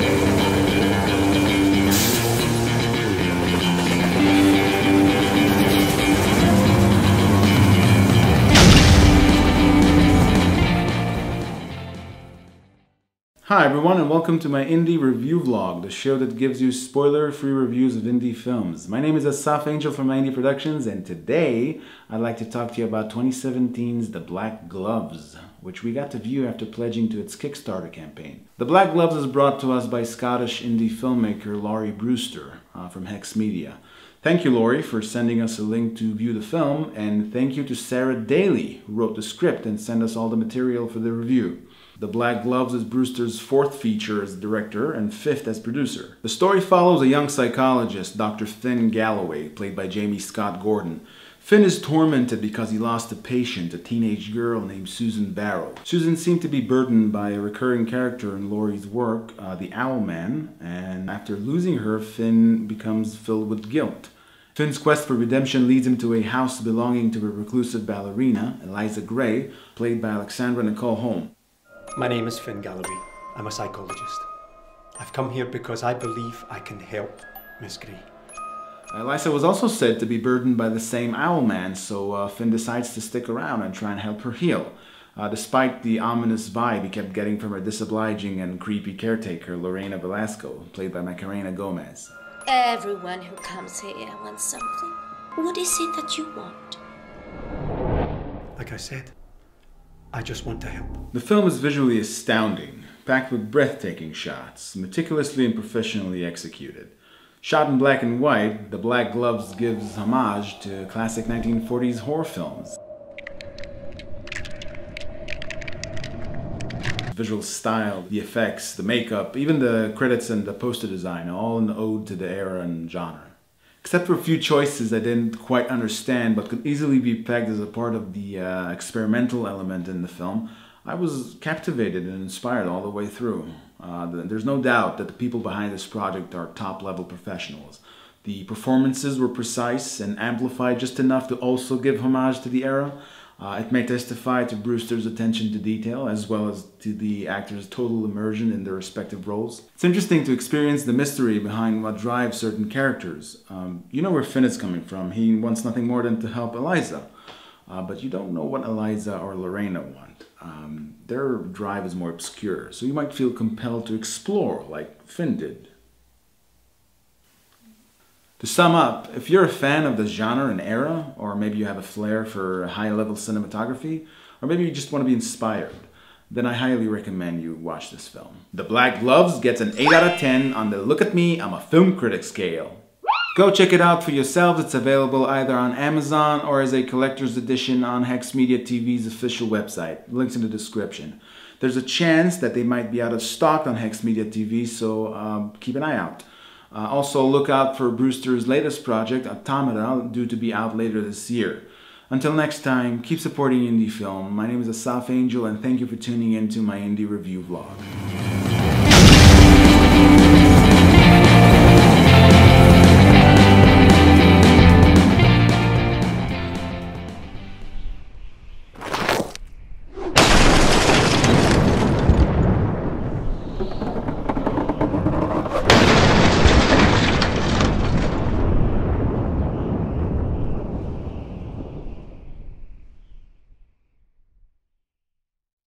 Thank you. Hi everyone and welcome to my indie review vlog, the show that gives you spoiler-free reviews of indie films. My name is Asaf Angel from Indie Productions and today I'd like to talk to you about 2017's The Black Gloves, which we got to view after pledging to its Kickstarter campaign. The Black Gloves is brought to us by Scottish indie filmmaker Lawrie Brewster uh, from Hex Media. Thank you, Lawrie, for sending us a link to view the film, and thank you to Sarah Daly, who wrote the script and sent us all the material for the review. The Black Gloves is Brewster's fourth feature as director and fifth as producer. The story follows a young psychologist, Dr. Finn Galloway, played by Jamie Scott Gordon. Finn is tormented because he lost a patient, a teenage girl named Susan Barrow. Susan seemed to be burdened by a recurring character in Lawrie's work, uh, the Owl Man, and after losing her, Finn becomes filled with guilt. Finn's quest for redemption leads him to a house belonging to a reclusive ballerina, Eliza Gray, played by Alexandra Nicole Hulme. My name is Finn Galloway. I'm a psychologist. I've come here because I believe I can help Miss Gray. Eliza was also said to be burdened by the same owl man, so uh, Finn decides to stick around and try and help her heal. Uh, despite the ominous vibe he kept getting from her disobliging and creepy caretaker, Lorena Velasco, played by Macarena Gomez. Everyone who comes here wants something. What is it that you want? Like I said, I just want to help. The film is visually astounding, packed with breathtaking shots, meticulously and professionally executed. Shot in black and white, The Black Gloves gives homage to classic 1940s horror films. visual style, the effects, the makeup, even the credits and the poster design, all an ode to the era and genre. Except for a few choices I didn't quite understand but could easily be pegged as a part of the uh, experimental element in the film, I was captivated and inspired all the way through. Uh, there's no doubt that the people behind this project are top level professionals. The performances were precise and amplified just enough to also give homage to the era, uh, it may testify to Brewster's attention to detail as well as to the actors' total immersion in their respective roles. It's interesting to experience the mystery behind what drives certain characters. Um, you know where Finn is coming from. He wants nothing more than to help Eliza. Uh, but you don't know what Eliza or Lorena want. Um, their drive is more obscure, so you might feel compelled to explore like Finn did. To sum up, if you're a fan of the genre and era, or maybe you have a flair for high-level cinematography, or maybe you just want to be inspired, then I highly recommend you watch this film. The Black Gloves gets an 8 out of 10 on the Look at Me, I'm a Film Critic scale. Go check it out for yourselves. It's available either on Amazon or as a collector's edition on Hex Media TV's official website. Links in the description. There's a chance that they might be out of stock on Hex Media TV, so um, keep an eye out. Uh, also look out for Brewster's latest project, Automata, due to be out later this year. Until next time, keep supporting indie film. My name is Asaf Angel and thank you for tuning in to my indie review vlog.